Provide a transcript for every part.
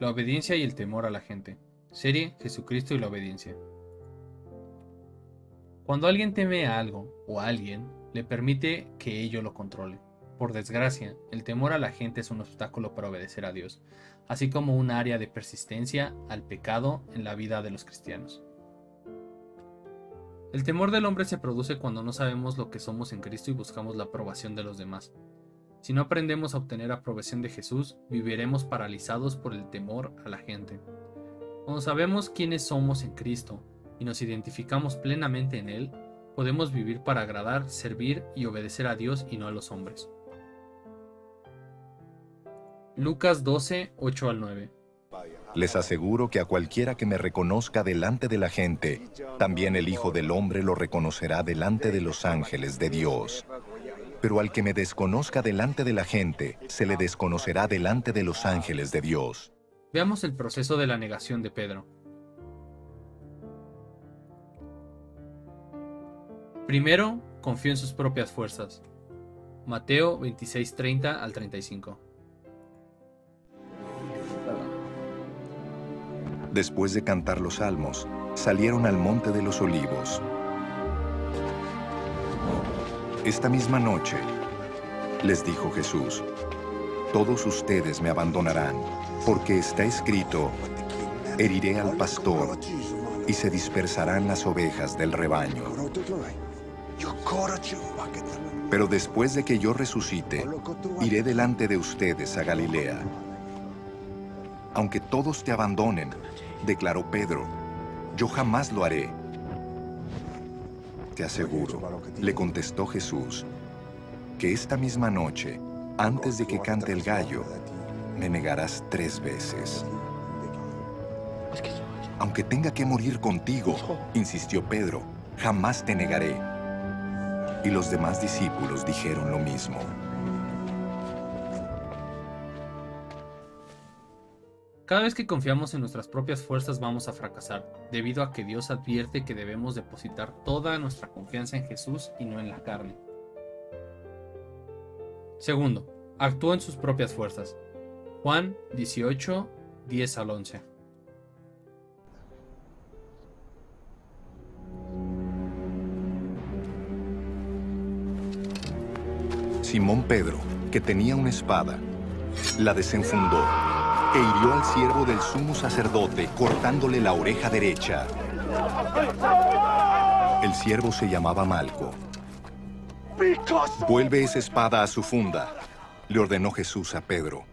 la obediencia y el temor a la gente. Serie Jesucristo y la obediencia. Cuando alguien teme a algo o a alguien, le permite que ello lo controle. Por desgracia, el temor a la gente es un obstáculo para obedecer a Dios, así como un área de persistencia al pecado en la vida de los cristianos. El temor del hombre se produce cuando no sabemos lo que somos en Cristo y buscamos la aprobación de los demás. Si no aprendemos a obtener aprobación de Jesús, viviremos paralizados por el temor a la gente. Cuando sabemos quiénes somos en Cristo y nos identificamos plenamente en Él, podemos vivir para agradar, servir y obedecer a Dios y no a los hombres. Lucas 12, 8 al 9. Les aseguro que a cualquiera que me reconozca delante de la gente, también el Hijo del Hombre lo reconocerá delante de los ángeles de Dios. Pero al que me desconozca delante de la gente, se le desconocerá delante de los ángeles de Dios. Veamos el proceso de la negación de Pedro. Primero, confió en sus propias fuerzas. Mateo 26:30 al 35. Después de cantar los salmos, salieron al monte de los olivos. Esta misma noche, les dijo Jesús, todos ustedes me abandonarán, porque está escrito, heriré al pastor y se dispersarán las ovejas del rebaño. Pero después de que yo resucite, iré delante de ustedes a Galilea. Aunque todos te abandonen, declaró Pedro, yo jamás lo haré. Te aseguro, le contestó Jesús, que esta misma noche, antes de que cante el gallo, me negarás tres veces. Aunque tenga que morir contigo, insistió Pedro, jamás te negaré. Y los demás discípulos dijeron lo mismo. Cada vez que confiamos en nuestras propias fuerzas vamos a fracasar, debido a que Dios advierte que debemos depositar toda nuestra confianza en Jesús y no en la carne. Segundo, actúa en sus propias fuerzas. Juan 18, 10 al 11. Simón Pedro, que tenía una espada, la desenfundó e hirió al siervo del sumo sacerdote cortándole la oreja derecha. El siervo se llamaba Malco. Vuelve esa espada a su funda, le ordenó Jesús a Pedro.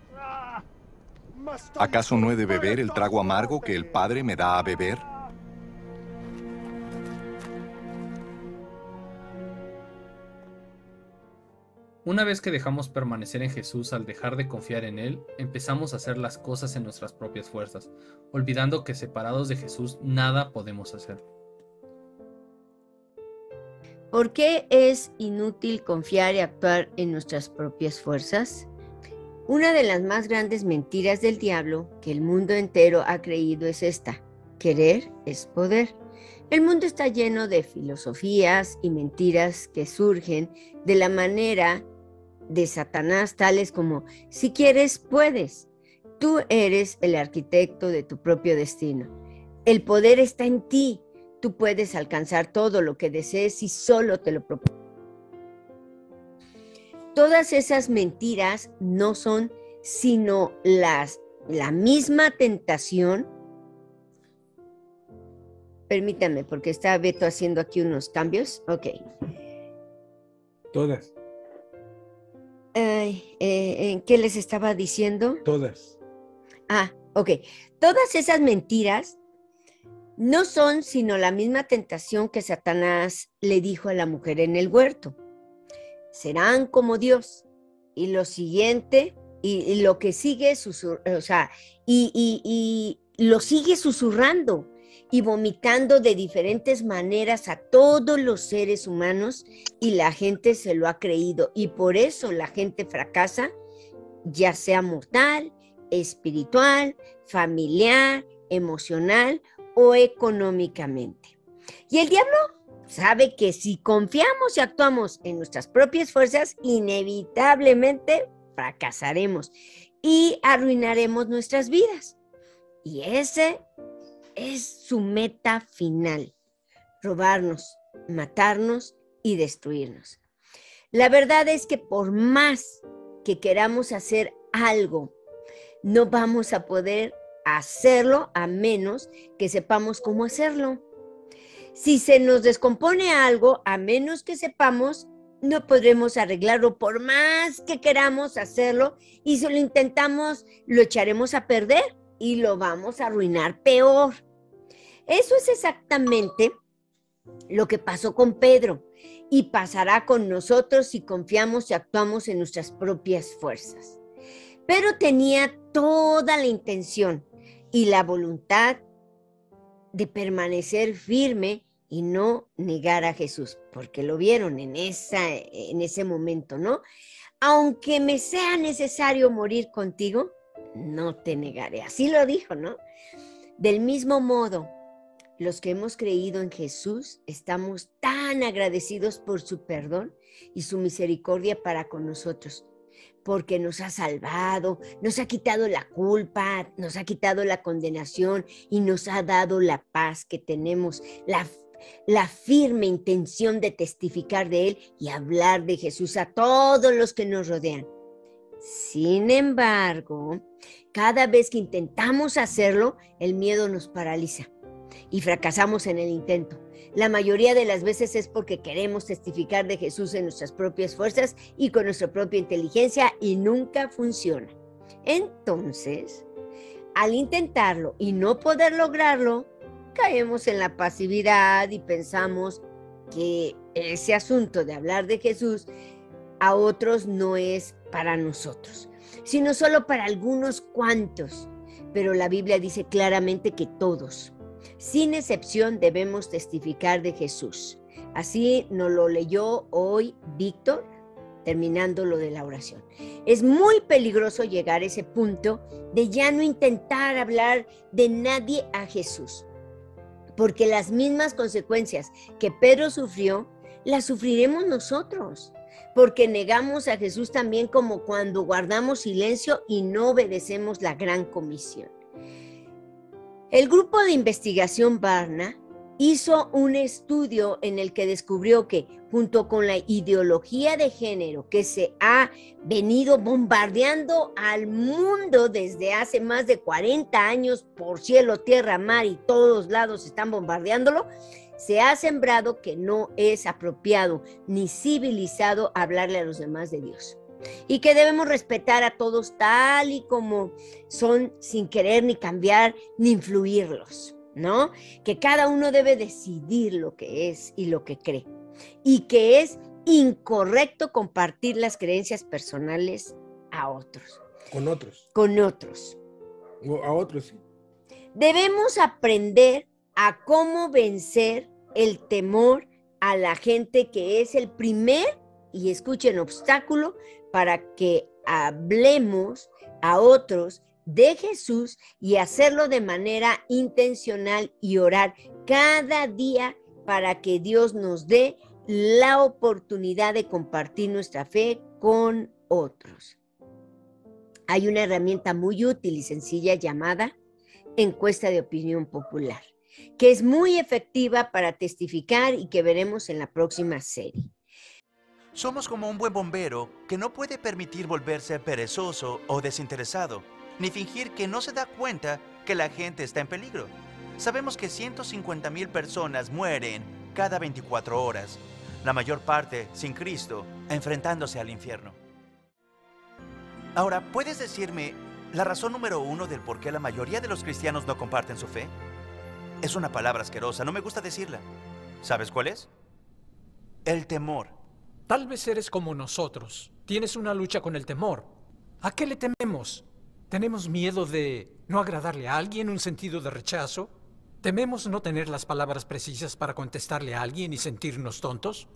¿Acaso no he de beber el trago amargo que el Padre me da a beber? Una vez que dejamos permanecer en Jesús al dejar de confiar en Él, empezamos a hacer las cosas en nuestras propias fuerzas, olvidando que separados de Jesús nada podemos hacer. ¿Por qué es inútil confiar y actuar en nuestras propias fuerzas? Una de las más grandes mentiras del diablo que el mundo entero ha creído es esta. Querer es poder. El mundo está lleno de filosofías y mentiras que surgen de la manera de Satanás, tales como, si quieres, puedes. Tú eres el arquitecto de tu propio destino. El poder está en ti. Tú puedes alcanzar todo lo que desees si solo te lo propones. Todas esas mentiras no son sino las, la misma tentación. Permítame, porque está Beto haciendo aquí unos cambios. Ok. Todas. Ay, eh, ¿Qué les estaba diciendo? Todas. Ah, ok. Todas esas mentiras no son sino la misma tentación que Satanás le dijo a la mujer en el huerto. Serán como Dios. Y lo siguiente, y, lo que sigue, o sea, y, y lo sigue susurrando y vomitando de diferentes maneras a todos los seres humanos y la gente se lo ha creído y por eso la gente fracasa, ya sea mortal, espiritual, familiar, emocional o económicamente. Y el diablo sabe que si confiamos y actuamos en nuestras propias fuerzas, inevitablemente fracasaremos y arruinaremos nuestras vidas. Y ese es su meta final, robarnos, matarnos y destruirnos. La verdad es que por más que queramos hacer algo, no vamos a poder hacerlo a menos que sepamos cómo hacerlo. Si se nos descompone algo, a menos que sepamos, no podremos arreglarlo por más que queramos hacerlo y si lo intentamos, lo echaremos a perder y lo vamos a arruinar peor. Eso es exactamente lo que pasó con Pedro y pasará con nosotros si confiamos y actuamos en nuestras propias fuerzas. Pero tenía toda la intención y la voluntad de permanecer firme y no negar a Jesús, porque lo vieron en, esa, en ese momento, ¿no? Aunque me sea necesario morir contigo, no te negaré. Así lo dijo, ¿no? Del mismo modo, los que hemos creído en Jesús estamos tan agradecidos por su perdón y su misericordia para con nosotros, porque nos ha salvado, nos ha quitado la culpa, nos ha quitado la condenación y nos ha dado la paz que tenemos, la la firme intención de testificar de Él y hablar de Jesús a todos los que nos rodean. Sin embargo, cada vez que intentamos hacerlo, el miedo nos paraliza y fracasamos en el intento. La mayoría de las veces es porque queremos testificar de Jesús en nuestras propias fuerzas y con nuestra propia inteligencia y nunca funciona. Entonces, al intentarlo y no poder lograrlo, caemos en la pasividad y pensamos que ese asunto de hablar de Jesús a otros no es para nosotros, sino solo para algunos cuantos. Pero la Biblia dice claramente que todos, sin excepción, debemos testificar de Jesús. Así nos lo leyó hoy Víctor, terminando lo de la oración. Es muy peligroso llegar a ese punto de ya no intentar hablar de nadie a Jesús porque las mismas consecuencias que Pedro sufrió, las sufriremos nosotros, porque negamos a Jesús también como cuando guardamos silencio y no obedecemos la gran comisión. El grupo de investigación Barna hizo un estudio en el que descubrió que junto con la ideología de género que se ha venido bombardeando al mundo desde hace más de 40 años por cielo, tierra, mar y todos lados están bombardeándolo, se ha sembrado que no es apropiado ni civilizado hablarle a los demás de Dios y que debemos respetar a todos tal y como son sin querer ni cambiar ni influirlos. ¿no? Que cada uno debe decidir lo que es y lo que cree. Y que es incorrecto compartir las creencias personales a otros. Con otros. Con otros. a otros, Debemos aprender a cómo vencer el temor a la gente que es el primer, y escuchen, obstáculo para que hablemos a otros de Jesús y hacerlo de manera intencional y orar cada día para que Dios nos dé la oportunidad de compartir nuestra fe con otros. Hay una herramienta muy útil y sencilla llamada encuesta de opinión popular, que es muy efectiva para testificar y que veremos en la próxima serie. Somos como un buen bombero que no puede permitir volverse perezoso o desinteresado ni fingir que no se da cuenta que la gente está en peligro. Sabemos que 150 mil personas mueren cada 24 horas, la mayor parte sin Cristo, enfrentándose al infierno. Ahora, ¿puedes decirme la razón número uno del por qué la mayoría de los cristianos no comparten su fe? Es una palabra asquerosa, no me gusta decirla. ¿Sabes cuál es? El temor. Tal vez eres como nosotros. Tienes una lucha con el temor. ¿A qué le tememos? ¿Tenemos miedo de no agradarle a alguien, un sentido de rechazo? ¿Tememos no tener las palabras precisas para contestarle a alguien y sentirnos tontos?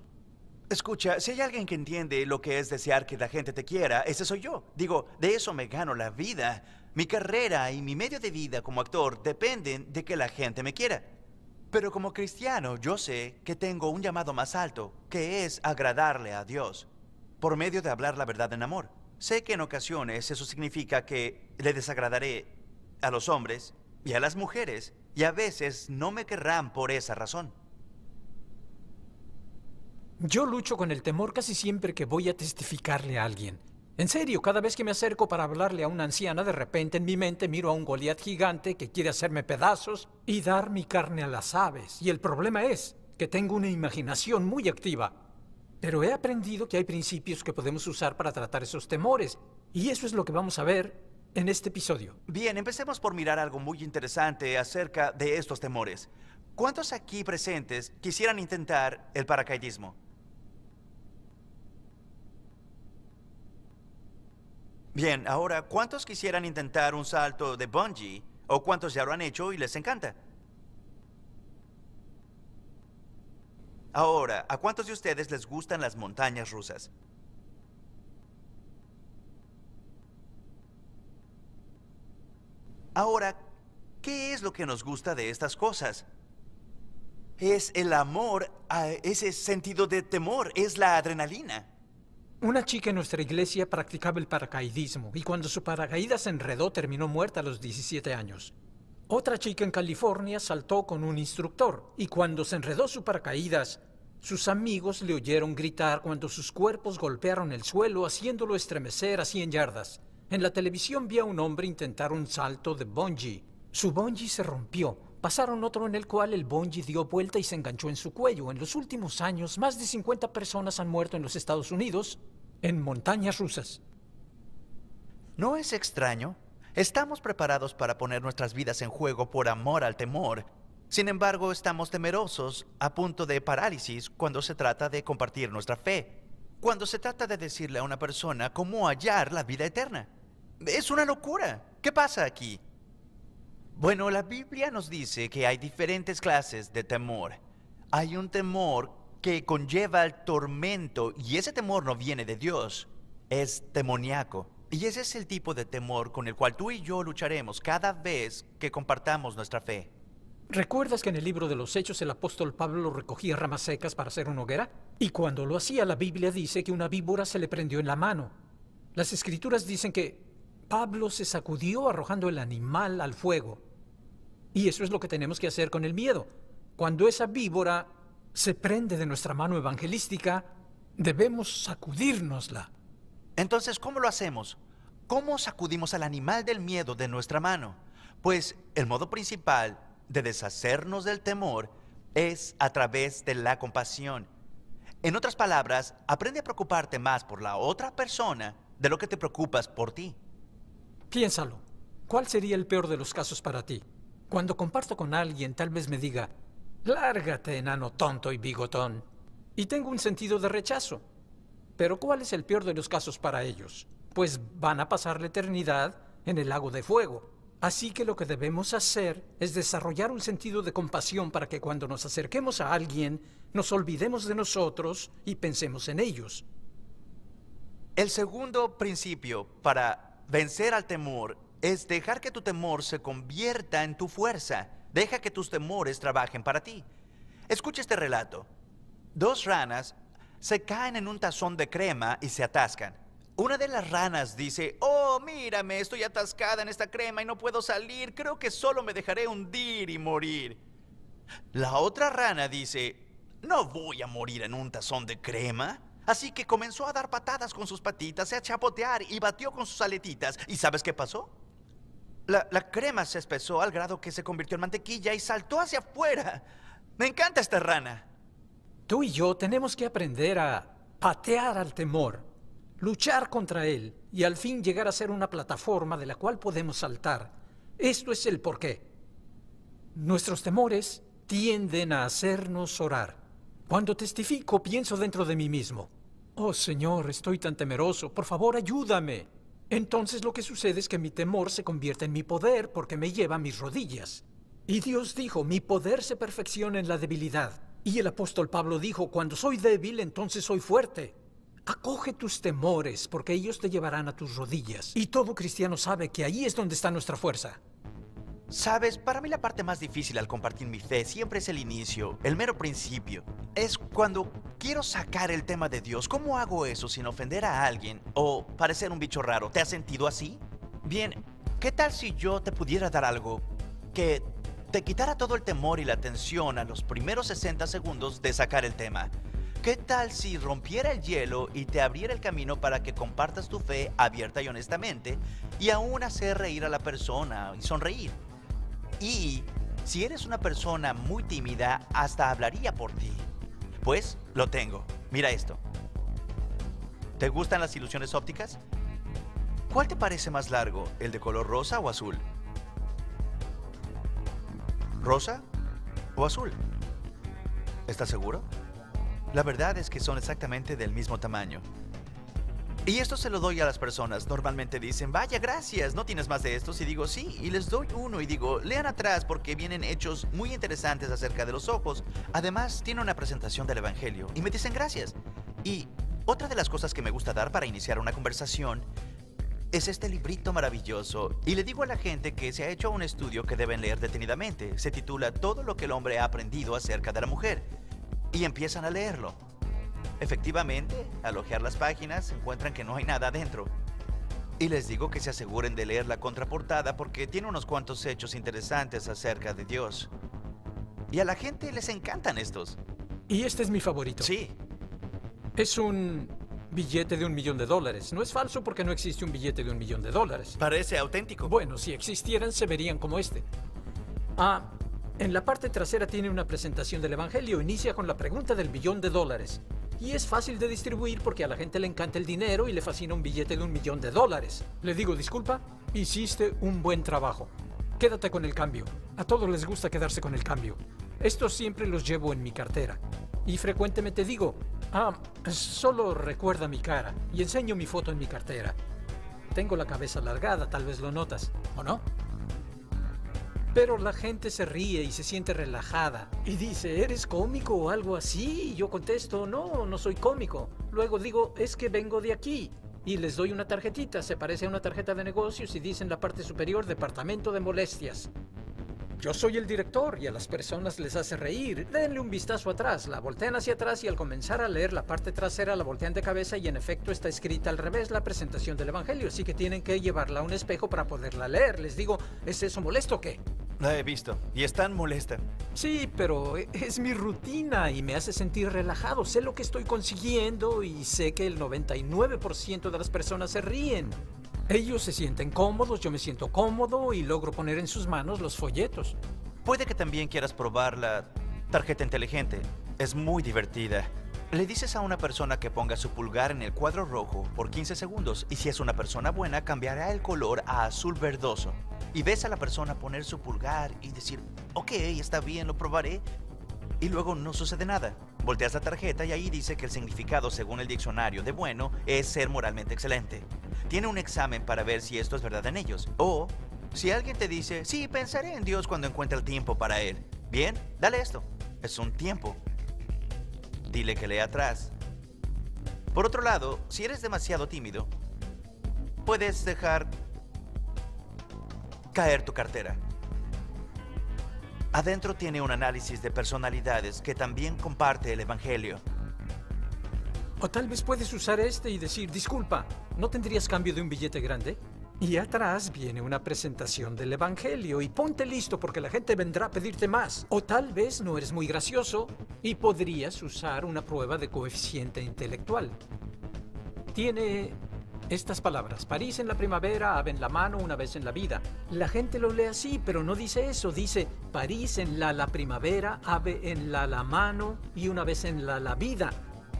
Escucha, si hay alguien que entiende lo que es desear que la gente te quiera, ese soy yo. Digo, de eso me gano la vida. Mi carrera y mi medio de vida como actor dependen de que la gente me quiera. Pero como cristiano, yo sé que tengo un llamado más alto, que es agradarle a Dios, por medio de hablar la verdad en amor. Sé que en ocasiones eso significa que le desagradaré a los hombres y a las mujeres, y a veces no me querrán por esa razón. Yo lucho con el temor casi siempre que voy a testificarle a alguien. En serio, cada vez que me acerco para hablarle a una anciana, de repente en mi mente miro a un Goliat gigante que quiere hacerme pedazos y dar mi carne a las aves. Y el problema es que tengo una imaginación muy activa. Pero he aprendido que hay principios que podemos usar para tratar esos temores. Y eso es lo que vamos a ver en este episodio. Bien, empecemos por mirar algo muy interesante acerca de estos temores. ¿Cuántos aquí presentes quisieran intentar el paracaidismo? Bien, ahora, ¿cuántos quisieran intentar un salto de bungee? ¿O cuántos ya lo han hecho y les encanta? Ahora, ¿a cuántos de ustedes les gustan las montañas rusas? Ahora, ¿qué es lo que nos gusta de estas cosas? Es el amor a ese sentido de temor, es la adrenalina. Una chica en nuestra iglesia practicaba el paracaidismo y cuando su paracaídas se enredó terminó muerta a los 17 años. Otra chica en California saltó con un instructor y cuando se enredó su paracaídas, sus amigos le oyeron gritar cuando sus cuerpos golpearon el suelo haciéndolo estremecer a 100 yardas. En la televisión vi a un hombre intentar un salto de bungee. Su bungee se rompió. Pasaron otro en el cual el bungee dio vuelta y se enganchó en su cuello. En los últimos años, más de 50 personas han muerto en los Estados Unidos en montañas rusas. ¿No es extraño? Estamos preparados para poner nuestras vidas en juego por amor al temor. Sin embargo, estamos temerosos, a punto de parálisis, cuando se trata de compartir nuestra fe. Cuando se trata de decirle a una persona cómo hallar la vida eterna. Es una locura. ¿Qué pasa aquí? Bueno, la Biblia nos dice que hay diferentes clases de temor. Hay un temor que conlleva el tormento y ese temor no viene de Dios, es demoníaco. Y ese es el tipo de temor con el cual tú y yo lucharemos cada vez que compartamos nuestra fe. ¿Recuerdas que en el libro de los Hechos el apóstol Pablo recogía ramas secas para hacer una hoguera? Y cuando lo hacía, la Biblia dice que una víbora se le prendió en la mano. Las escrituras dicen que Pablo se sacudió arrojando el animal al fuego. Y eso es lo que tenemos que hacer con el miedo. Cuando esa víbora se prende de nuestra mano evangelística, debemos sacudírnosla. Entonces, ¿cómo lo hacemos? ¿Cómo sacudimos al animal del miedo de nuestra mano? Pues el modo principal de deshacernos del temor es a través de la compasión. En otras palabras, aprende a preocuparte más por la otra persona de lo que te preocupas por ti. Piénsalo. ¿Cuál sería el peor de los casos para ti? Cuando comparto con alguien, tal vez me diga, lárgate, enano tonto y bigotón. Y tengo un sentido de rechazo. Pero ¿cuál es el peor de los casos para ellos? Pues van a pasar la eternidad en el lago de fuego. Así que lo que debemos hacer es desarrollar un sentido de compasión para que cuando nos acerquemos a alguien, nos olvidemos de nosotros y pensemos en ellos. El segundo principio para vencer al temor es dejar que tu temor se convierta en tu fuerza. Deja que tus temores trabajen para ti. Escucha este relato. Dos ranas se caen en un tazón de crema y se atascan. Una de las ranas dice, oh, mírame, estoy atascada en esta crema y no puedo salir, creo que solo me dejaré hundir y morir. La otra rana dice, no voy a morir en un tazón de crema. Así que comenzó a dar patadas con sus patitas, a chapotear y batió con sus aletitas. ¿Y sabes qué pasó? La, crema se espesó al grado que se convirtió en mantequilla y saltó hacia afuera. Me encanta esta rana. Tú y yo tenemos que aprender a patear al temor, luchar contra él y al fin llegar a ser una plataforma de la cual podemos saltar. Esto es el porqué. Nuestros temores tienden a hacernos orar. Cuando testifico, pienso dentro de mí mismo, oh Señor, estoy tan temeroso, por favor ayúdame. Entonces lo que sucede es que mi temor se convierte en mi poder porque me lleva a mis rodillas. Y Dios dijo, mi poder se perfecciona en la debilidad. Y el apóstol Pablo dijo, cuando soy débil, entonces soy fuerte. Acoge tus temores, porque ellos te llevarán a tus rodillas. Y todo cristiano sabe que ahí es donde está nuestra fuerza. Sabes, para mí la parte más difícil al compartir mi fe siempre es el inicio, el mero principio. Es cuando quiero sacar el tema de Dios. ¿Cómo hago eso sin ofender a alguien o parecer un bicho raro? ¿Te has sentido así? Bien, ¿qué tal si yo te pudiera dar algo que te quitara todo el temor y la tensión a los primeros 60 segundos de sacar el tema. ¿Qué tal si rompiera el hielo y te abriera el camino para que compartas tu fe abierta y honestamente y aún hacer reír a la persona y sonreír? Y si eres una persona muy tímida, hasta hablaría por ti. Pues lo tengo. Mira esto. ¿Te gustan las ilusiones ópticas? ¿Cuál te parece más largo, el de color rosa o azul? ¿Rosa o azul? ¿Estás seguro? La verdad es que son exactamente del mismo tamaño. Y esto se lo doy a las personas. Normalmente dicen, vaya, gracias, ¿no tienes más de estos? Y digo, sí, y les doy uno y digo, lean atrás porque vienen hechos muy interesantes acerca de los ojos. Además, tiene una presentación del Evangelio y me dicen gracias. Y otra de las cosas que me gusta dar para iniciar una conversación es este librito maravilloso. Y le digo a la gente que se ha hecho un estudio que deben leer detenidamente. Se titula Todo lo que el hombre ha aprendido acerca de la mujer. Y empiezan a leerlo. Efectivamente, al hojear las páginas encuentran que no hay nada adentro. Y les digo que se aseguren de leer la contraportada porque tiene unos cuantos hechos interesantes acerca de Dios. Y a la gente les encantan estos. Y este es mi favorito. Sí, Es un billete de un millón de dólares. No es falso porque no existe un billete de un millón de dólares. parece auténtico. Bueno, si existieran, se verían como este. Ah, en la parte trasera tiene una presentación del Evangelio. Inicia con la pregunta del billón de dólares. Y es fácil de distribuir porque a la gente le encanta el dinero y le fascina un billete de un millón de dólares. Le digo, disculpa, hiciste un buen trabajo. Quédate con el cambio. A todos les gusta quedarse con el cambio. Estos siempre los llevo en mi cartera. Y frecuentemente digo, ah, solo recuerda mi cara. Y enseño mi foto en mi cartera. Tengo la cabeza alargada, tal vez lo notas, ¿o no? Pero la gente se ríe y se siente relajada y dice, ¿eres cómico o algo así? Y yo contesto, no, no soy cómico. Luego digo, es que vengo de aquí. Y les doy una tarjetita, se parece a una tarjeta de negocios y dice en la parte superior, Departamento de Molestias. Yo soy el director y a las personas les hace reír. Denle un vistazo atrás, la voltean hacia atrás y al comenzar a leer la parte trasera la voltean de cabeza y en efecto está escrita al revés la presentación del Evangelio, así que tienen que llevarla a un espejo para poderla leer. Les digo, ¿es eso molesto o qué? La he visto. Y es tan molesta. Sí, pero e- es mi rutina y me hace sentir relajado. Sé lo que estoy consiguiendo y sé que el 99% de las personas se ríen. Ellos se sienten cómodos, yo me siento cómodo y logro poner en sus manos los folletos. Puede que también quieras probar la tarjeta inteligente. Es muy divertida. Le dices a una persona que ponga su pulgar en el cuadro rojo por 15 segundos y si es una persona buena cambiará el color a azul verdoso. Y ves a la persona poner su pulgar y decir, ok, está bien, lo probaré. Y luego no sucede nada. Volteas la tarjeta y ahí dice que el significado según el diccionario de bueno es ser moralmente excelente. Tiene un examen para ver si esto es verdad en ellos. O si alguien te dice, sí, pensaré en Dios cuando encuentre el tiempo para él. Bien, dale esto. Es un tiempo. Dile que lea atrás. Por otro lado, si eres demasiado tímido, puedes dejar caer tu cartera. Adentro tiene un análisis de personalidades que también comparte el Evangelio. O tal vez puedes usar este y decir, disculpa, ¿no tendrías cambio de un billete grande? Y atrás viene una presentación del Evangelio y ponte listo porque la gente vendrá a pedirte más. O tal vez no eres muy gracioso y podrías usar una prueba de coeficiente intelectual. Tiene estas palabras, París en la primavera, ave en la mano, una vez en la vida. La gente lo lee así, pero no dice eso, dice París en la la primavera, ave en la la mano y una vez en la la vida.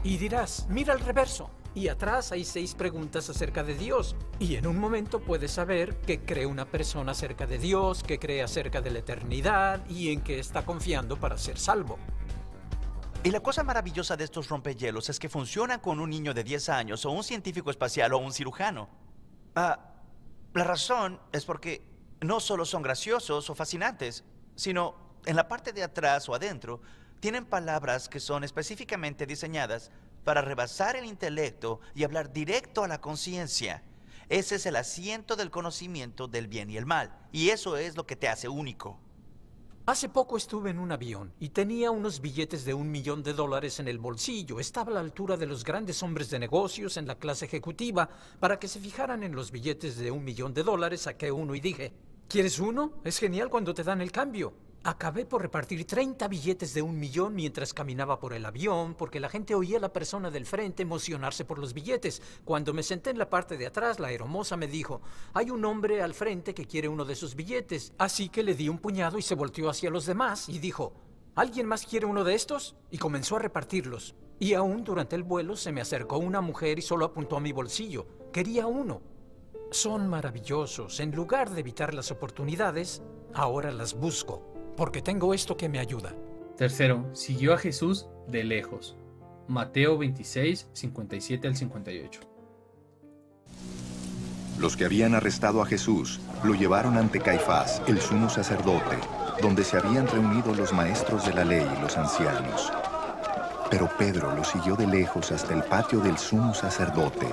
Y dirás, mira el reverso. Y atrás hay seis preguntas acerca de Dios. Y en un momento puedes saber qué cree una persona acerca de Dios, qué cree acerca de la eternidad y en qué está confiando para ser salvo. Y la cosa maravillosa de estos rompehielos es que funcionan con un niño de 10 años o un científico espacial o un cirujano. Ah, la razón es porque no solo son graciosos o fascinantes, sino en la parte de atrás o adentro tienen palabras que son específicamente diseñadas para rebasar el intelecto y hablar directo a la conciencia. Ese es el asiento del conocimiento del bien y el mal, y eso es lo que te hace único. Hace poco estuve en un avión y tenía unos billetes de un millón de dólares en el bolsillo. Estaba a la altura de los grandes hombres de negocios en la clase ejecutiva para que se fijaran en los billetes de un millón de dólares. Saqué uno y dije, ¿Quieres uno? Es genial cuando te dan el cambio. Acabé por repartir 30 billetes de un millón mientras caminaba por el avión, porque la gente oía a la persona del frente emocionarse por los billetes. Cuando me senté en la parte de atrás, la hermosa me dijo, hay un hombre al frente que quiere uno de sus billetes. Así que le di un puñado y se volteó hacia los demás y dijo, ¿alguien más quiere uno de estos? Y comenzó a repartirlos. Y aún durante el vuelo se me acercó una mujer y solo apuntó a mi bolsillo. Quería uno. Son maravillosos. En lugar de evitar las oportunidades, ahora las busco porque tengo esto que me ayuda. Tercero, siguió a Jesús de lejos. Mateo 26, 57 al 58. Los que habían arrestado a Jesús lo llevaron ante Caifás, el sumo sacerdote, donde se habían reunido los maestros de la ley y los ancianos. Pero Pedro lo siguió de lejos hasta el patio del sumo sacerdote.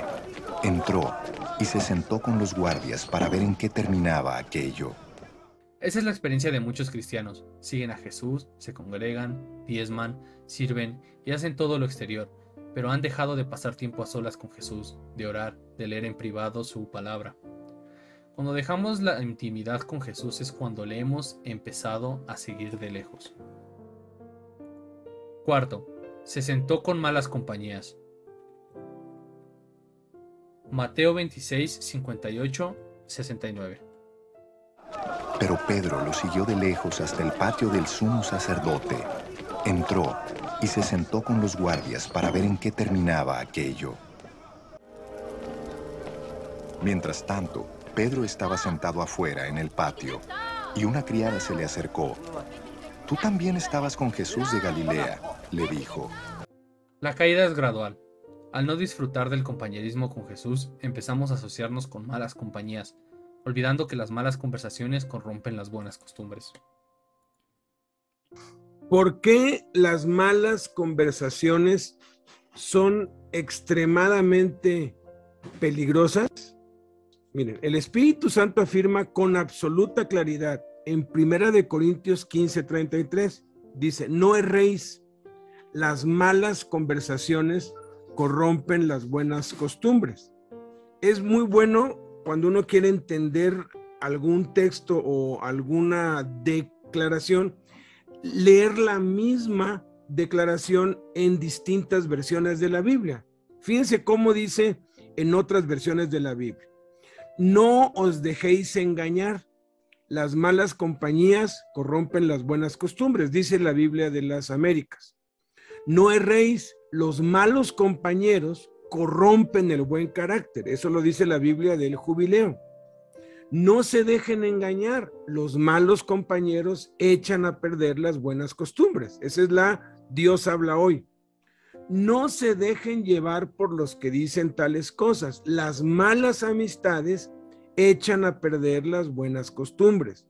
Entró y se sentó con los guardias para ver en qué terminaba aquello. Esa es la experiencia de muchos cristianos. Siguen a Jesús, se congregan, diezman, sirven y hacen todo lo exterior, pero han dejado de pasar tiempo a solas con Jesús, de orar, de leer en privado su palabra. Cuando dejamos la intimidad con Jesús es cuando le hemos empezado a seguir de lejos. Cuarto, se sentó con malas compañías. Mateo 26, 58, 69. Pero Pedro lo siguió de lejos hasta el patio del sumo sacerdote. Entró y se sentó con los guardias para ver en qué terminaba aquello. Mientras tanto, Pedro estaba sentado afuera en el patio y una criada se le acercó. Tú también estabas con Jesús de Galilea, le dijo. La caída es gradual. Al no disfrutar del compañerismo con Jesús, empezamos a asociarnos con malas compañías, olvidando que las malas conversaciones corrompen las buenas costumbres. ¿Por qué las malas conversaciones son extremadamente peligrosas? Miren, el Espíritu Santo afirma con absoluta claridad en Primera de Corintios 15:33 dice, "No erréis, las malas conversaciones corrompen las buenas costumbres." Es muy bueno cuando uno quiere entender algún texto o alguna declaración, leer la misma declaración en distintas versiones de la Biblia. Fíjense cómo dice en otras versiones de la Biblia. No os dejéis engañar. Las malas compañías corrompen las buenas costumbres, dice la Biblia de las Américas. No erréis, los malos compañeros corrompen el buen carácter. Eso lo dice la Biblia del jubileo. No se dejen engañar. Los malos compañeros echan a perder las buenas costumbres. Esa es la Dios habla hoy. No se dejen llevar por los que dicen tales cosas. Las malas amistades echan a perder las buenas costumbres.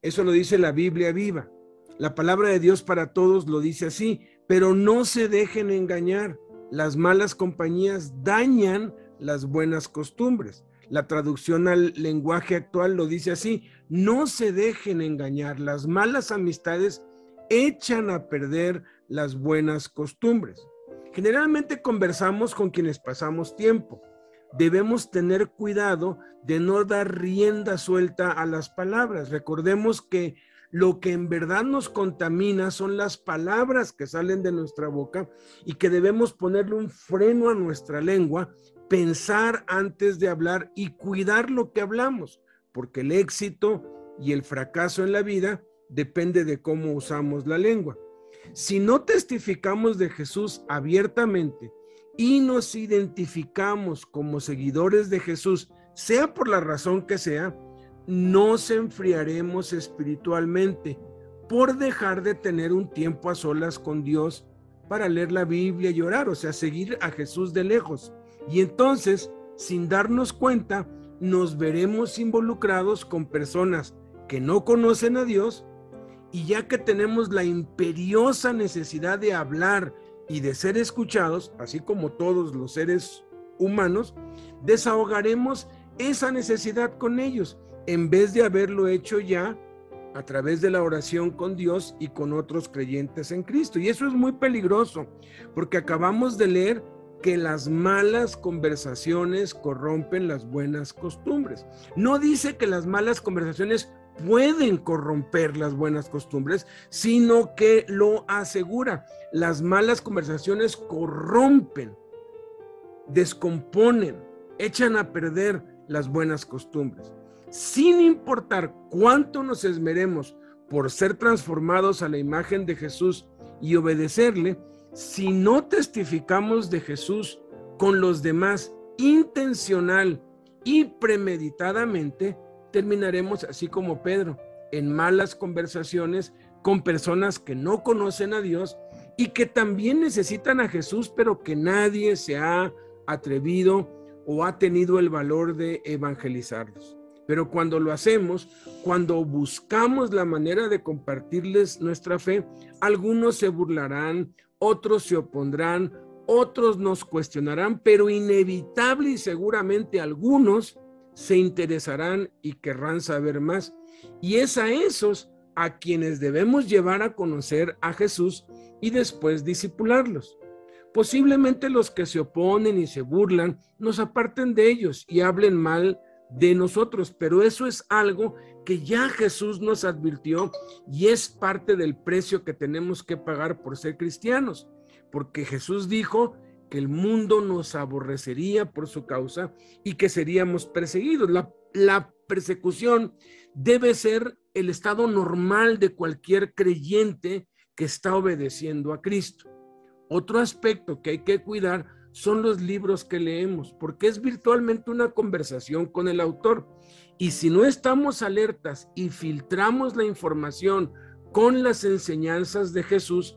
Eso lo dice la Biblia viva. La palabra de Dios para todos lo dice así, pero no se dejen engañar las malas compañías dañan las buenas costumbres. La traducción al lenguaje actual lo dice así, no se dejen engañar, las malas amistades echan a perder las buenas costumbres. Generalmente conversamos con quienes pasamos tiempo. Debemos tener cuidado de no dar rienda suelta a las palabras. Recordemos que lo que en verdad nos contamina son las palabras que salen de nuestra boca y que debemos ponerle un freno a nuestra lengua, pensar antes de hablar y cuidar lo que hablamos, porque el éxito y el fracaso en la vida depende de cómo usamos la lengua. Si no testificamos de Jesús abiertamente y nos identificamos como seguidores de Jesús, sea por la razón que sea, nos enfriaremos espiritualmente por dejar de tener un tiempo a solas con Dios para leer la Biblia y orar, o sea, seguir a Jesús de lejos. Y entonces, sin darnos cuenta, nos veremos involucrados con personas que no conocen a Dios y ya que tenemos la imperiosa necesidad de hablar y de ser escuchados, así como todos los seres humanos, desahogaremos esa necesidad con ellos en vez de haberlo hecho ya a través de la oración con Dios y con otros creyentes en Cristo. Y eso es muy peligroso, porque acabamos de leer que las malas conversaciones corrompen las buenas costumbres. No dice que las malas conversaciones pueden corromper las buenas costumbres, sino que lo asegura. Las malas conversaciones corrompen, descomponen, echan a perder las buenas costumbres. Sin importar cuánto nos esmeremos por ser transformados a la imagen de Jesús y obedecerle, si no testificamos de Jesús con los demás intencional y premeditadamente, terminaremos así como Pedro, en malas conversaciones con personas que no conocen a Dios y que también necesitan a Jesús, pero que nadie se ha atrevido o ha tenido el valor de evangelizarlos. Pero cuando lo hacemos, cuando buscamos la manera de compartirles nuestra fe, algunos se burlarán, otros se opondrán, otros nos cuestionarán, pero inevitable y seguramente algunos se interesarán y querrán saber más. Y es a esos a quienes debemos llevar a conocer a Jesús y después disipularlos. Posiblemente los que se oponen y se burlan nos aparten de ellos y hablen mal de nosotros, pero eso es algo que ya Jesús nos advirtió y es parte del precio que tenemos que pagar por ser cristianos, porque Jesús dijo que el mundo nos aborrecería por su causa y que seríamos perseguidos. La, persecución debe ser el estado normal de cualquier creyente que está obedeciendo a Cristo. Otro aspecto que hay que cuidar son los libros que leemos, porque es virtualmente una conversación con el autor. Y si no estamos alertas y filtramos la información con las enseñanzas de Jesús,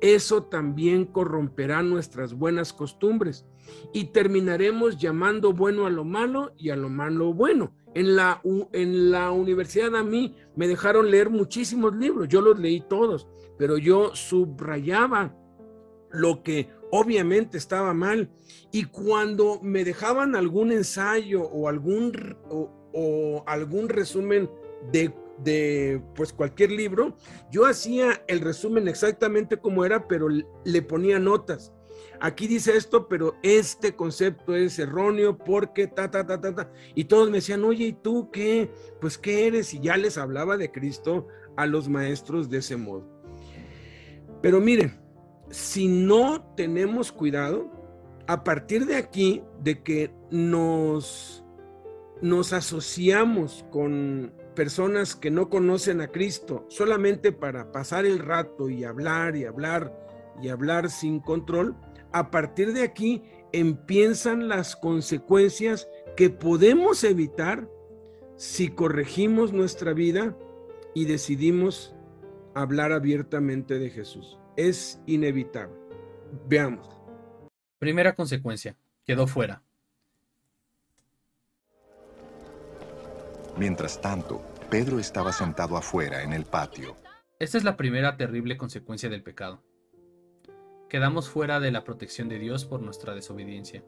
eso también corromperá nuestras buenas costumbres y terminaremos llamando bueno a lo malo y a lo malo bueno. En la, en la universidad a mí me dejaron leer muchísimos libros, yo los leí todos, pero yo subrayaba lo que obviamente estaba mal y cuando me dejaban algún ensayo o algún, o algún resumen de de pues cualquier libro, yo hacía el resumen exactamente como era, pero le ponía notas. Aquí dice esto, pero este concepto es erróneo porque ta, ta, ta, ta, ta. Y todos me decían, oye, ¿y tú qué? Pues, ¿qué eres? Y ya les hablaba de Cristo a los maestros de ese modo. Pero miren, si no tenemos cuidado, a partir de aquí, de que nos, nos asociamos con personas que no conocen a Cristo solamente para pasar el rato y hablar y hablar y hablar sin control, a partir de aquí empiezan las consecuencias que podemos evitar si corregimos nuestra vida y decidimos hablar abiertamente de Jesús. Es inevitable. Veamos. Primera consecuencia, quedó fuera. Mientras tanto, Pedro estaba sentado afuera en el patio. Esta es la primera terrible consecuencia del pecado. Quedamos fuera de la protección de Dios por nuestra desobediencia.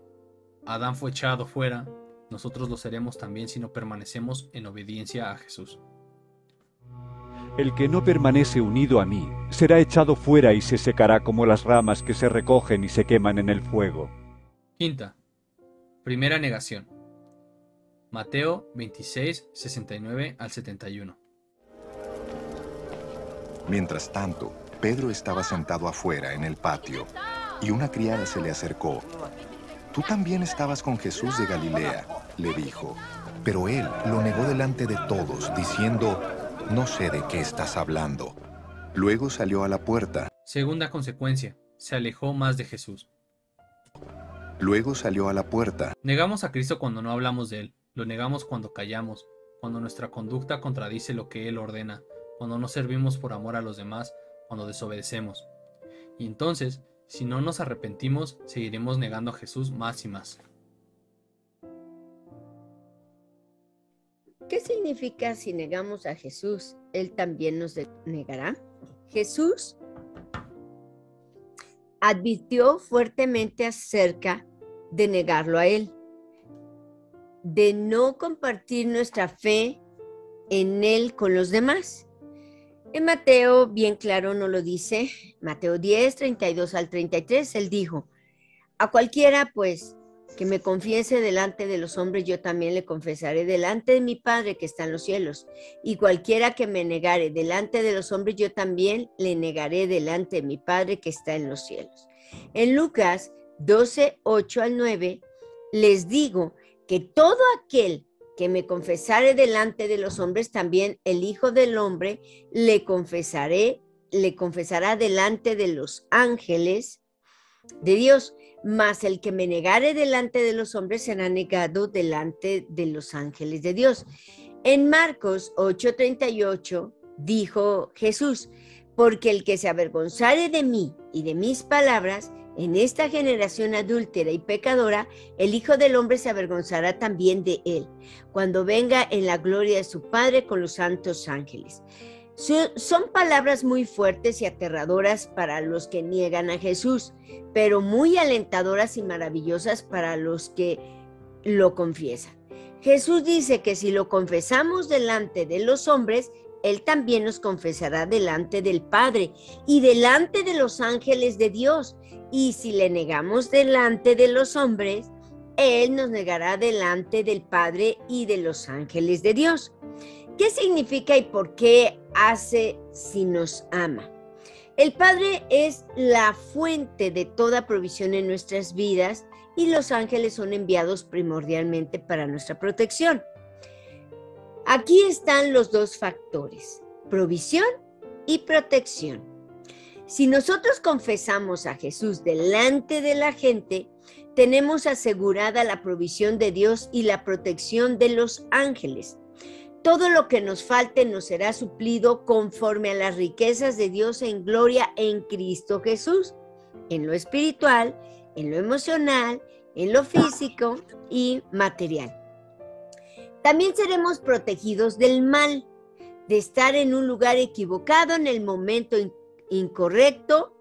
Adán fue echado fuera, nosotros lo seremos también si no permanecemos en obediencia a Jesús. El que no permanece unido a mí será echado fuera y se secará como las ramas que se recogen y se queman en el fuego. Quinta. Primera negación. Mateo 26, 69 al 71. Mientras tanto, Pedro estaba sentado afuera en el patio y una criada se le acercó. Tú también estabas con Jesús de Galilea, le dijo. Pero él lo negó delante de todos, diciendo, no sé de qué estás hablando. Luego salió a la puerta. Segunda consecuencia, se alejó más de Jesús. Luego salió a la puerta. Negamos a Cristo cuando no hablamos de Él. Lo negamos cuando callamos, cuando nuestra conducta contradice lo que Él ordena, cuando no servimos por amor a los demás, cuando desobedecemos. Y entonces, si no nos arrepentimos, seguiremos negando a Jesús más y más. ¿Qué significa si negamos a Jesús, Él también nos negará? Jesús advirtió fuertemente acerca de negarlo a Él de no compartir nuestra fe en Él con los demás. En Mateo, bien claro, no lo dice, Mateo 10, 32 al 33, Él dijo, a cualquiera, pues, que me confiese delante de los hombres, yo también le confesaré delante de mi Padre que está en los cielos. Y cualquiera que me negare delante de los hombres, yo también le negaré delante de mi Padre que está en los cielos. En Lucas 12, 8 al 9, les digo que todo aquel que me confesare delante de los hombres, también el Hijo del Hombre le confesaré, le confesará delante de los ángeles de Dios, mas el que me negare delante de los hombres será negado delante de los ángeles de Dios. En Marcos 8:38 dijo Jesús, porque el que se avergonzare de mí y de mis palabras, en esta generación adúltera y pecadora, el Hijo del Hombre se avergonzará también de él, cuando venga en la gloria de su Padre con los santos ángeles. Son palabras muy fuertes y aterradoras para los que niegan a Jesús, pero muy alentadoras y maravillosas para los que lo confiesan. Jesús dice que si lo confesamos delante de los hombres, Él también nos confesará delante del Padre y delante de los ángeles de Dios. Y si le negamos delante de los hombres, Él nos negará delante del Padre y de los ángeles de Dios. ¿Qué significa y por qué hace si nos ama? El Padre es la fuente de toda provisión en nuestras vidas y los ángeles son enviados primordialmente para nuestra protección. Aquí están los dos factores, provisión y protección. Si nosotros confesamos a Jesús delante de la gente, tenemos asegurada la provisión de Dios y la protección de los ángeles. Todo lo que nos falte nos será suplido conforme a las riquezas de Dios en gloria en Cristo Jesús, en lo espiritual, en lo emocional, en lo físico y material. También seremos protegidos del mal, de estar en un lugar equivocado en el momento incorrecto,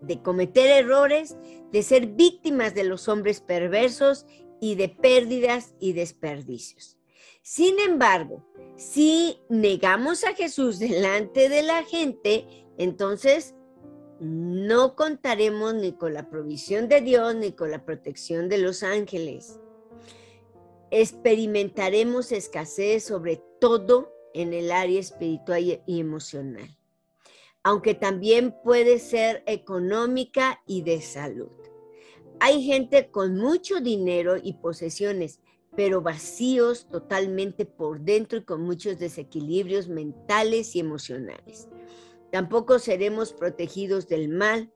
de cometer errores, de ser víctimas de los hombres perversos y de pérdidas y desperdicios. Sin embargo, si negamos a Jesús delante de la gente, entonces no contaremos ni con la provisión de Dios ni con la protección de los ángeles. Experimentaremos escasez sobre todo en el área espiritual y emocional aunque también puede ser económica y de salud. Hay gente con mucho dinero y posesiones, pero vacíos totalmente por dentro y con muchos desequilibrios mentales y emocionales. Tampoco seremos protegidos del mal,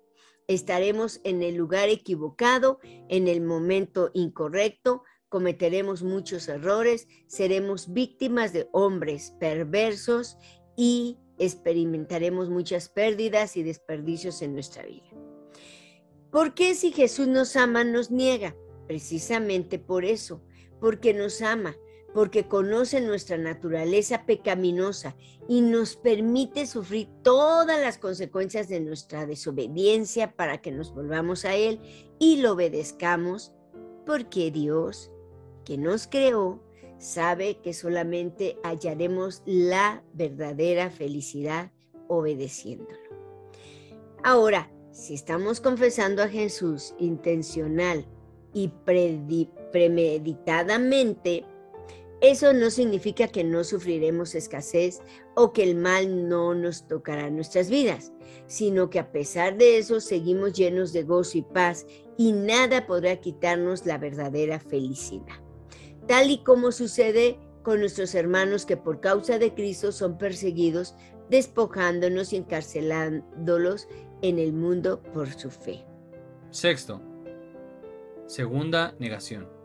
estaremos en el lugar equivocado, en el momento incorrecto, cometeremos muchos errores, seremos víctimas de hombres perversos y experimentaremos muchas pérdidas y desperdicios en nuestra vida. ¿Por qué si Jesús nos ama nos niega? Precisamente por eso, porque nos ama, porque conoce nuestra naturaleza pecaminosa y nos permite sufrir todas las consecuencias de nuestra desobediencia para que nos volvamos a Él y lo obedezcamos, porque Dios, que nos creó, sabe que solamente hallaremos la verdadera felicidad obedeciéndolo. Ahora, si estamos confesando a Jesús intencional y premeditadamente, eso no significa que no sufriremos escasez o que el mal no nos tocará nuestras vidas, sino que a pesar de eso seguimos llenos de gozo y paz y nada podrá quitarnos la verdadera felicidad tal y como sucede con nuestros hermanos que por causa de Cristo son perseguidos, despojándonos y encarcelándolos en el mundo por su fe. Sexto, segunda negación.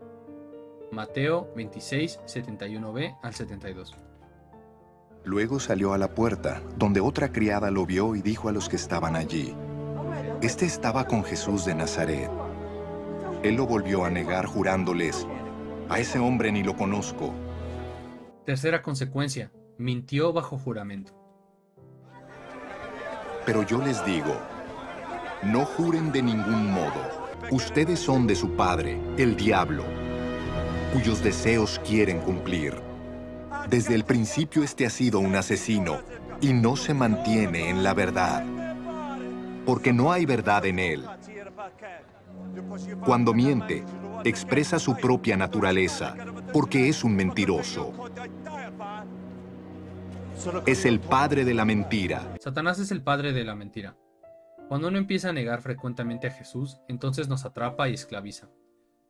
Mateo 26, 71b al 72. Luego salió a la puerta, donde otra criada lo vio y dijo a los que estaban allí, Este estaba con Jesús de Nazaret. Él lo volvió a negar jurándoles, a ese hombre ni lo conozco. Tercera consecuencia, mintió bajo juramento. Pero yo les digo, no juren de ningún modo. Ustedes son de su padre, el diablo, cuyos deseos quieren cumplir. Desde el principio este ha sido un asesino y no se mantiene en la verdad, porque no hay verdad en él. Cuando miente, expresa su propia naturaleza, porque es un mentiroso. Es el padre de la mentira. Satanás es el padre de la mentira. Cuando uno empieza a negar frecuentemente a Jesús, entonces nos atrapa y esclaviza.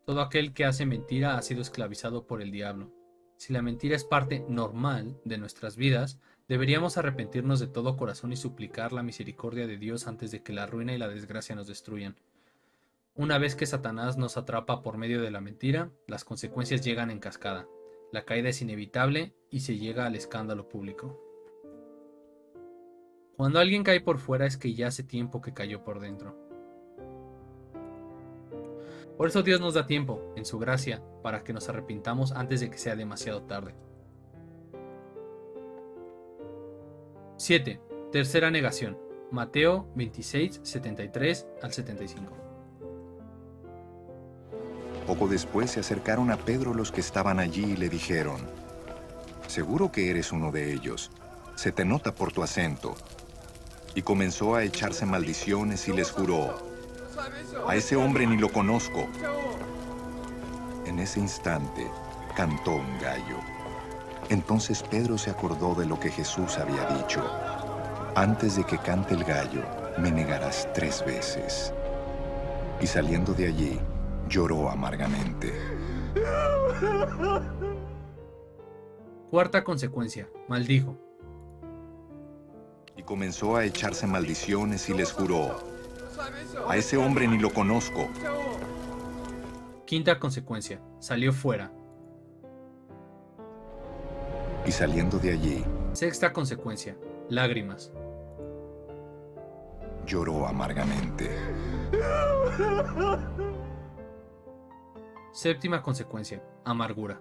Todo aquel que hace mentira ha sido esclavizado por el diablo. Si la mentira es parte normal de nuestras vidas, deberíamos arrepentirnos de todo corazón y suplicar la misericordia de Dios antes de que la ruina y la desgracia nos destruyan. Una vez que Satanás nos atrapa por medio de la mentira, las consecuencias llegan en cascada. La caída es inevitable y se llega al escándalo público. Cuando alguien cae por fuera es que ya hace tiempo que cayó por dentro. Por eso Dios nos da tiempo, en su gracia, para que nos arrepintamos antes de que sea demasiado tarde. 7. Tercera negación. Mateo 26, 73 al 75. Poco después se acercaron a Pedro los que estaban allí y le dijeron, Seguro que eres uno de ellos. Se te nota por tu acento y comenzó a echarse maldiciones y les juró, a ese hombre ni lo conozco. En ese instante cantó un gallo. Entonces Pedro se acordó de lo que Jesús había dicho. Antes de que cante el gallo, me negarás tres veces. Y saliendo de allí, lloró amargamente. Cuarta consecuencia, maldijo y comenzó a echarse maldiciones y les juró, a ese hombre ni lo conozco. Quinta consecuencia, salió fuera. Y saliendo de allí. Sexta consecuencia, lágrimas. Lloró amargamente. Séptima consecuencia, amargura.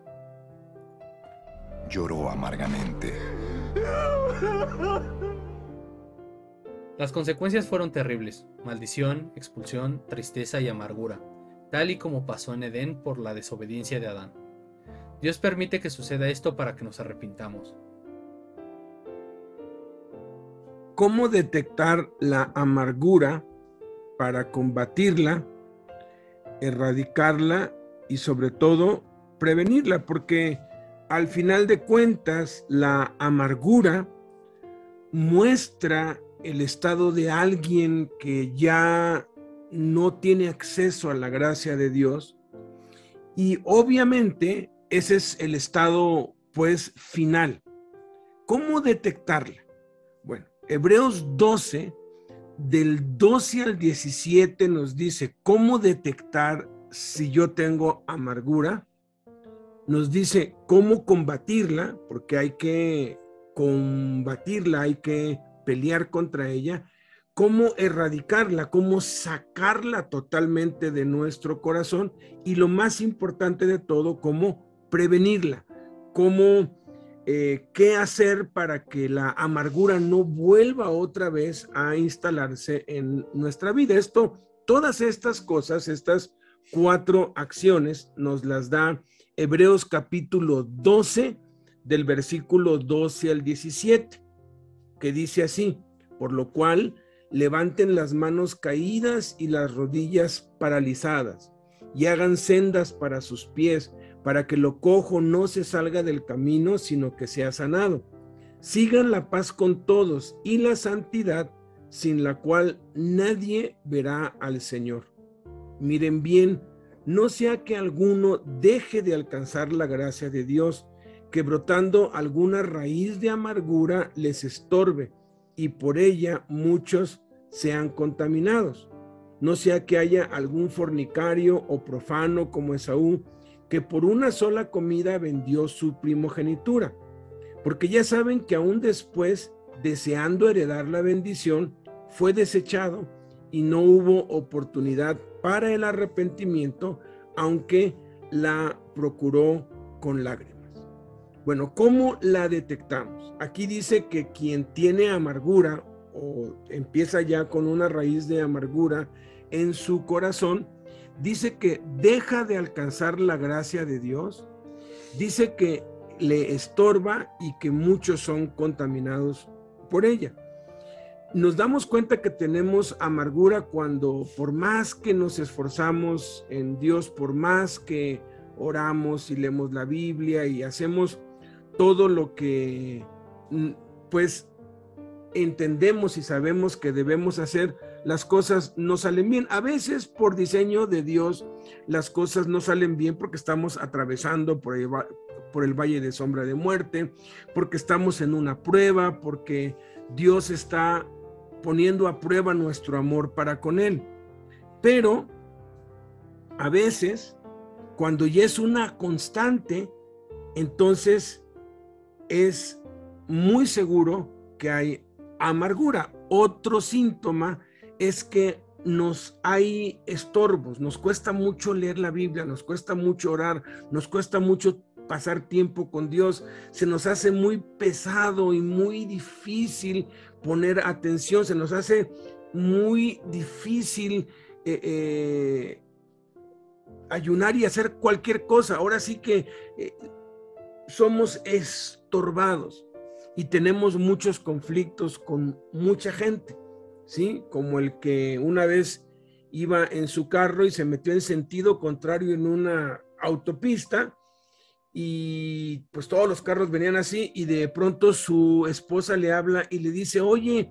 Lloró amargamente. Las consecuencias fueron terribles, maldición, expulsión, tristeza y amargura, tal y como pasó en Edén por la desobediencia de Adán. Dios permite que suceda esto para que nos arrepintamos. ¿Cómo detectar la amargura para combatirla, erradicarla y sobre todo prevenirla? Porque al final de cuentas la amargura muestra el estado de alguien que ya no tiene acceso a la gracia de Dios. Y obviamente ese es el estado pues final. ¿Cómo detectarla? Bueno, Hebreos 12, del 12 al 17 nos dice cómo detectar si yo tengo amargura. Nos dice cómo combatirla, porque hay que combatirla, hay que pelear contra ella, cómo erradicarla, cómo sacarla totalmente de nuestro corazón y lo más importante de todo, cómo prevenirla, cómo eh, qué hacer para que la amargura no vuelva otra vez a instalarse en nuestra vida. Esto, todas estas cosas, estas cuatro acciones nos las da Hebreos capítulo 12 del versículo 12 al 17 que dice así, por lo cual levanten las manos caídas y las rodillas paralizadas, y hagan sendas para sus pies, para que lo cojo no se salga del camino, sino que sea sanado. Sigan la paz con todos y la santidad, sin la cual nadie verá al Señor. Miren bien, no sea que alguno deje de alcanzar la gracia de Dios, que brotando alguna raíz de amargura les estorbe y por ella muchos sean contaminados. No sea que haya algún fornicario o profano como Esaú, que por una sola comida vendió su primogenitura, porque ya saben que aún después, deseando heredar la bendición, fue desechado y no hubo oportunidad para el arrepentimiento, aunque la procuró con lágrimas. Bueno, ¿cómo la detectamos? Aquí dice que quien tiene amargura o empieza ya con una raíz de amargura en su corazón, dice que deja de alcanzar la gracia de Dios, dice que le estorba y que muchos son contaminados por ella. nos damos cuenta que tenemos amargura cuando por más que nos esforzamos en Dios, por más que oramos y leemos la Biblia y hacemos todo lo que mm, pues entendemos y sabemos que debemos hacer, las cosas no salen bien. A veces por diseño de Dios las cosas no salen bien porque estamos atravesando por el, por el valle de sombra de muerte, porque estamos en una prueba, porque Dios está poniendo a prueba nuestro amor para con Él. Pero a veces, cuando ya es una constante, entonces es muy seguro que hay amargura. Otro síntoma es que nos hay estorbos, nos cuesta mucho leer la Biblia, nos cuesta mucho orar, nos cuesta mucho pasar tiempo con Dios, se nos hace muy pesado y muy difícil poner atención, se nos hace muy difícil eh, eh, ayunar y hacer cualquier cosa. Ahora sí que eh, somos estorbados y tenemos muchos conflictos con mucha gente, ¿sí? Como el que una vez iba en su carro y se metió en sentido contrario en una autopista y pues todos los carros venían así y de pronto su esposa le habla y le dice, oye,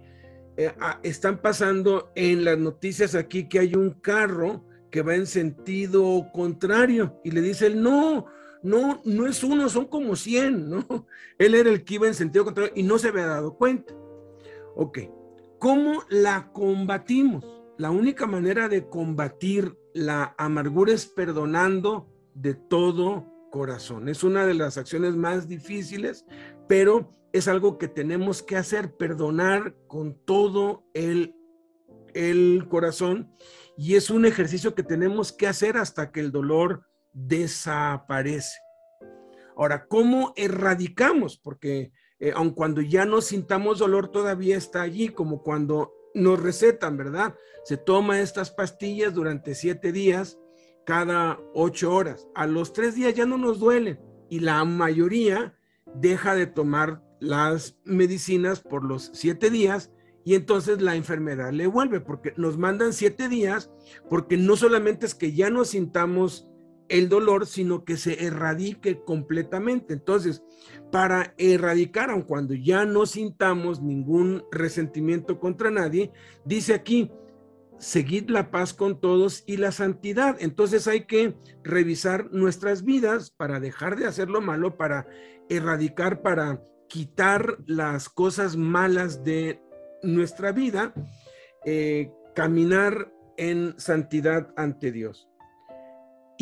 eh, ah, están pasando en las noticias aquí que hay un carro que va en sentido contrario y le dice no, no, no es uno, son como 100, ¿no? Él era el que iba en sentido contrario y no se había dado cuenta. Ok, ¿cómo la combatimos? La única manera de combatir la amargura es perdonando de todo corazón. Es una de las acciones más difíciles, pero es algo que tenemos que hacer, perdonar con todo el, el corazón. Y es un ejercicio que tenemos que hacer hasta que el dolor desaparece. Ahora, ¿cómo erradicamos? Porque eh, aun cuando ya no sintamos dolor, todavía está allí, como cuando nos recetan, ¿verdad? Se toma estas pastillas durante siete días cada ocho horas. A los tres días ya no nos duele y la mayoría deja de tomar las medicinas por los siete días y entonces la enfermedad le vuelve porque nos mandan siete días porque no solamente es que ya no sintamos el dolor, sino que se erradique completamente. Entonces, para erradicar, aun cuando ya no sintamos ningún resentimiento contra nadie, dice aquí, seguid la paz con todos y la santidad. Entonces hay que revisar nuestras vidas para dejar de hacer lo malo, para erradicar, para quitar las cosas malas de nuestra vida, eh, caminar en santidad ante Dios.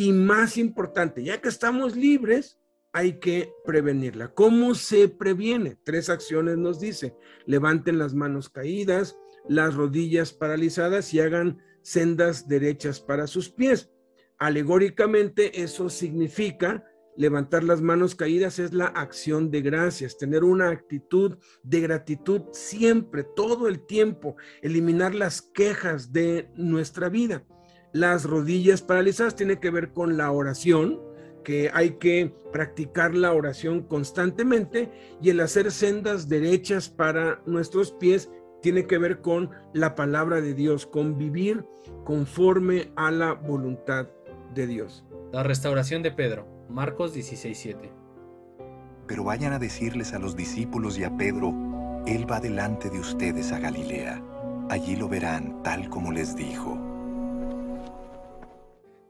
Y más importante, ya que estamos libres, hay que prevenirla. ¿Cómo se previene? Tres acciones nos dice. Levanten las manos caídas, las rodillas paralizadas y hagan sendas derechas para sus pies. Alegóricamente eso significa levantar las manos caídas es la acción de gracias, tener una actitud de gratitud siempre, todo el tiempo, eliminar las quejas de nuestra vida. Las rodillas paralizadas tiene que ver con la oración, que hay que practicar la oración constantemente y el hacer sendas derechas para nuestros pies tiene que ver con la palabra de Dios, con vivir conforme a la voluntad de Dios. La restauración de Pedro, Marcos 16:7. Pero vayan a decirles a los discípulos y a Pedro, Él va delante de ustedes a Galilea. Allí lo verán tal como les dijo.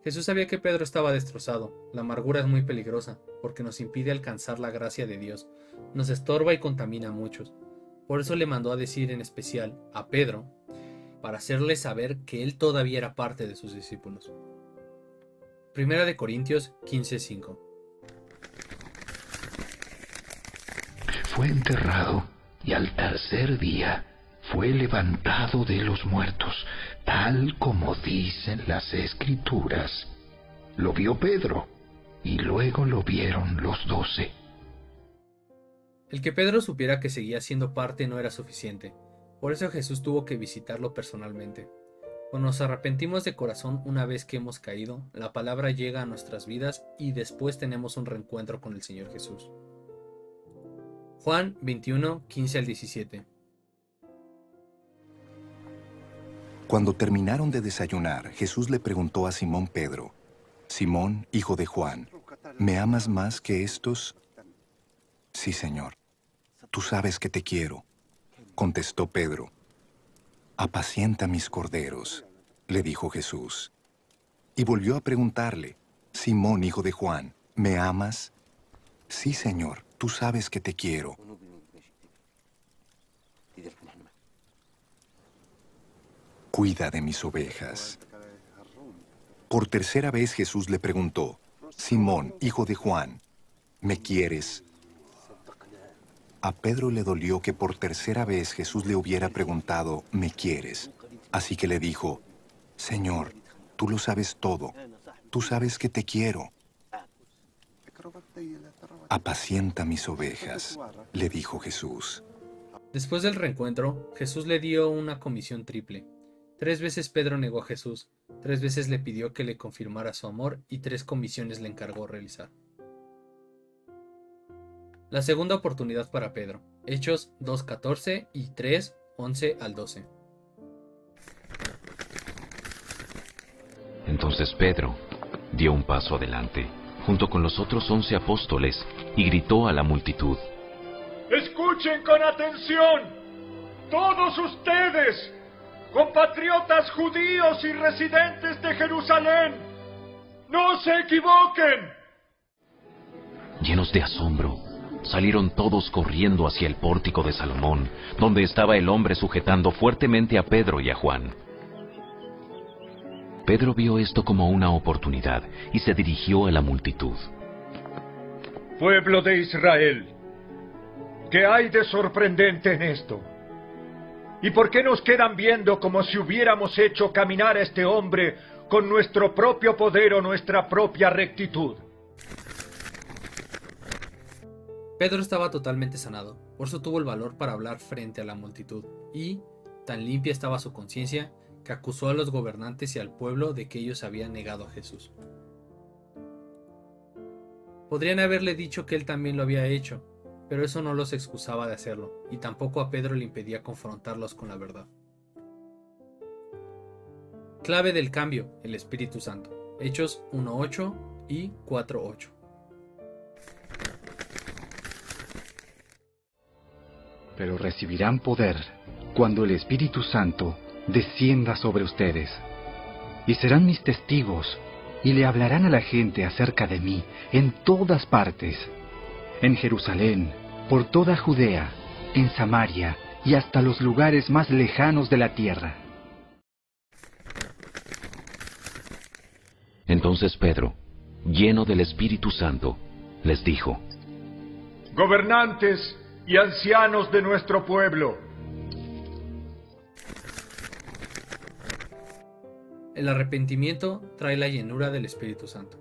Jesús sabía que Pedro estaba destrozado. La amargura es muy peligrosa, porque nos impide alcanzar la gracia de Dios, nos estorba y contamina a muchos. Por eso le mandó a decir en especial a Pedro, para hacerle saber que él todavía era parte de sus discípulos. Primera de Corintios 15:5 Fue enterrado y al tercer día fue levantado de los muertos, tal como dicen las escrituras. Lo vio Pedro y luego lo vieron los doce. El que Pedro supiera que seguía siendo parte no era suficiente, por eso Jesús tuvo que visitarlo personalmente. Cuando nos arrepentimos de corazón una vez que hemos caído, la palabra llega a nuestras vidas y después tenemos un reencuentro con el Señor Jesús. Juan 21, 15 al 17. Cuando terminaron de desayunar, Jesús le preguntó a Simón Pedro, Simón, hijo de Juan, ¿me amas más que estos? Sí, Señor. Tú sabes que te quiero, contestó Pedro. Apacienta mis corderos, le dijo Jesús. Y volvió a preguntarle, Simón, hijo de Juan, ¿me amas? Sí, Señor, tú sabes que te quiero. Cuida de mis ovejas. Por tercera vez Jesús le preguntó, Simón, hijo de Juan, ¿me quieres? A Pedro le dolió que por tercera vez Jesús le hubiera preguntado, ¿me quieres? Así que le dijo, Señor, tú lo sabes todo, tú sabes que te quiero. Apacienta mis ovejas, le dijo Jesús. Después del reencuentro, Jesús le dio una comisión triple. Tres veces Pedro negó a Jesús, tres veces le pidió que le confirmara su amor y tres comisiones le encargó realizar. La segunda oportunidad para Pedro, Hechos 2.14 y 3.11 al 12. Entonces Pedro dio un paso adelante, junto con los otros once apóstoles, y gritó a la multitud. Escuchen con atención, todos ustedes, compatriotas judíos y residentes de Jerusalén, no se equivoquen. Llenos de asombro, salieron todos corriendo hacia el pórtico de Salomón, donde estaba el hombre sujetando fuertemente a Pedro y a Juan. Pedro vio esto como una oportunidad y se dirigió a la multitud. Pueblo de Israel, ¿qué hay de sorprendente en esto? ¿Y por qué nos quedan viendo como si hubiéramos hecho caminar a este hombre con nuestro propio poder o nuestra propia rectitud? Pedro estaba totalmente sanado, por eso tuvo el valor para hablar frente a la multitud, y tan limpia estaba su conciencia que acusó a los gobernantes y al pueblo de que ellos habían negado a Jesús. Podrían haberle dicho que él también lo había hecho, pero eso no los excusaba de hacerlo, y tampoco a Pedro le impedía confrontarlos con la verdad. Clave del cambio, el Espíritu Santo. Hechos 1.8 y 4.8. Pero recibirán poder cuando el Espíritu Santo descienda sobre ustedes. Y serán mis testigos, y le hablarán a la gente acerca de mí en todas partes, en Jerusalén, por toda Judea, en Samaria y hasta los lugares más lejanos de la tierra. Entonces Pedro, lleno del Espíritu Santo, les dijo, Gobernantes y ancianos de nuestro pueblo, El arrepentimiento trae la llenura del Espíritu Santo.